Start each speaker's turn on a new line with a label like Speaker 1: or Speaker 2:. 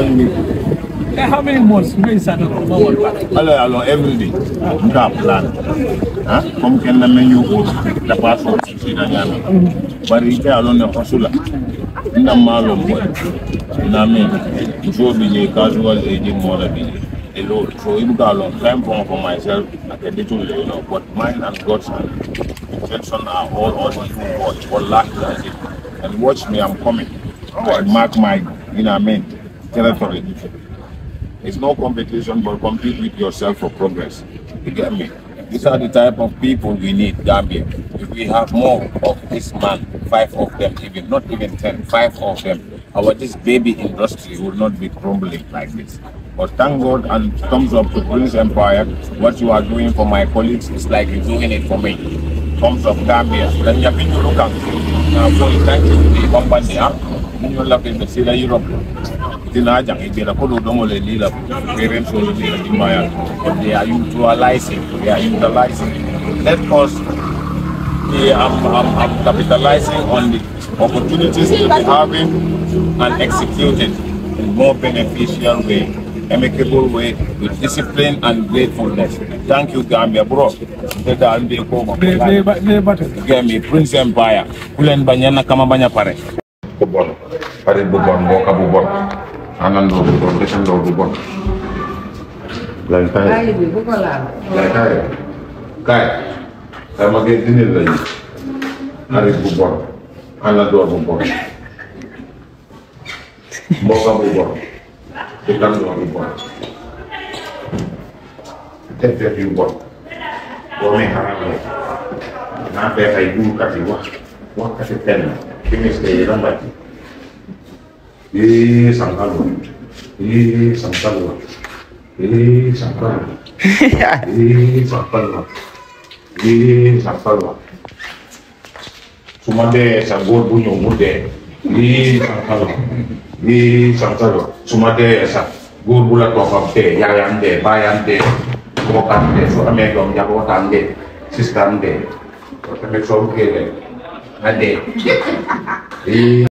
Speaker 1: Yeah, how many months? Where is
Speaker 2: that? Hello, hello, every day. You have plan. Huh? Come can the menu go the passport. But Sinanyana. But it's alone the Hosula. In the Malum, Nami, Joe a casual thing. More than BJ. Alone. So you got a long time for, for myself at a little, you know, but mine and God's intention are all on you watch, for lack and watch me, I'm coming. I mark my, you know what I mean? Territory it's no competition, but compete with yourself for progress. You get me? These are the type of people we need, Gambia. If we have more of this man, five of them, even not even ten, five of them, our this baby industry will not be crumbling like this. But thank God and thumbs up to Prince Empire. What you are doing for my colleagues is like you're doing it for me. Thumbs up Gambia. Then you have been looking. Now, so thank you to the company. Huh? Mun love in the Europe. Tina jang ibe la kodo dongo le lila parents so le lila dimaya. They are utilizing. They are utilizing. Let us be um, um, capitalizing on the opportunities that we having and executing in more beneficial way, amicable way, with discipline and gratefulness. Thank you, Gambia, bro. Dada ambe ko ma.
Speaker 1: be be ba- be bata
Speaker 2: Gambia, Prince Empire. Kulen banyana kama banya pare. Bu bon. Pare bu bon, boka bu bon. àndandoo dua bon empat bu bon. lay kaay
Speaker 3: bàyyi bi bu ko laal.
Speaker 2: lay kaay kaay sama ngeen dindil la yi xarit bu bon àndandoo bu bon mbokka bu bon dëkkandoo bu bon def-def yu bon doomi xaram la naa fekk Eh, sangkalo. Eh, sangkalo. Eh, sangkalo. Eh, sangkalo. Eh, sangkalo. Sumade sagor bunyo mude. Eh, sangkalo. Eh, sangkalo. Sumade sa gur bula tokapte, yayande, bayande, kokante, soramegom, yakotande, sistande. Kotamexomkele. Ade. Eh.